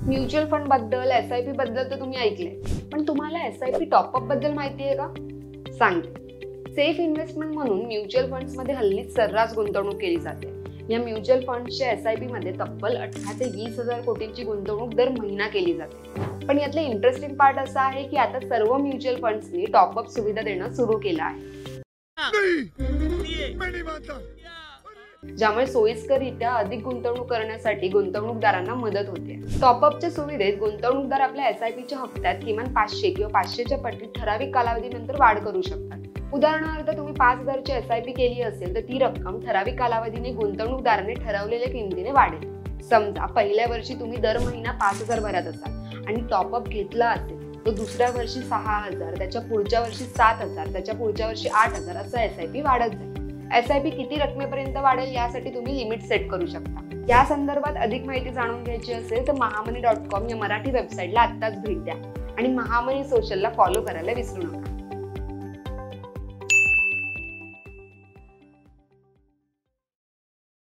Mutual फंडबद्दल S I P बद्दल तर तुम्ही ऐकले पण तुम्हाला एस आय पी टॉपअपबद्दल माहिती आहे का सांगते सेफ इन्व्हेस्टमेंट म्हणून म्युच्युअल फंड्समध्ये हल्लीच सर्रास गुंतवणूक केली जाते या म्युच्युअल फंड्सच्या एस आय पी मध्ये तब्बल अठरा ते वीस हजार कोटींची गुंतवणूक दर महिना केली जाते पण यातलं इंटरेस्टिंग पार्ट असा आहे की आता सर्व म्युच्युअल फंड्सनी टॉपअप सुविधा देणं सुरू केलं आहे ज्यामुळे सोयीस्कररित्या अधिक गुंतवणूक करण्यासाठी गुंतवणूकदारांना मदत होते. टॉपअपच्या सुविधेत गुंतवणूकदार आपल्या एस आय पीच्या हप्त्यात किमान पाचशे किंवा पाचशेच्या पटीत ठराविक कालावधीनंतर वाढ करू शकतात. उदाहरणार्थ तुम्ही पाच हजारची एस आय पी केली असेल तर ती रक्कम ठराविक कालावधीने गुंतवणूकदाराने ठरवलेल्या किमतीने वाढेल. समजा पहिल्या वर्षी तुम्ही दर महिना पाच हजार भरत असाल आणि टॉपअप घेतला असेल तो दुसऱ्या वर्षी सहा हजार त्याच्या पुढच्या वर्षी सात हजार त्याच्या पुढच्या वर्षी आठ हजार असं एस आय पी वाढत जाईल. एस आय पी किती रकमेपर्यंत वाढेल यासाठी तुम्ही लिमिट सेट करू शकता. या संदर्भात अधिक माहिती जाणून घ्यायची असेल तर महामनी डॉट कॉम या मराठी वेबसाईटला आत्ताच भेट द्या. आणि महामनी सोशलला फॉलो करायला विसरू नका.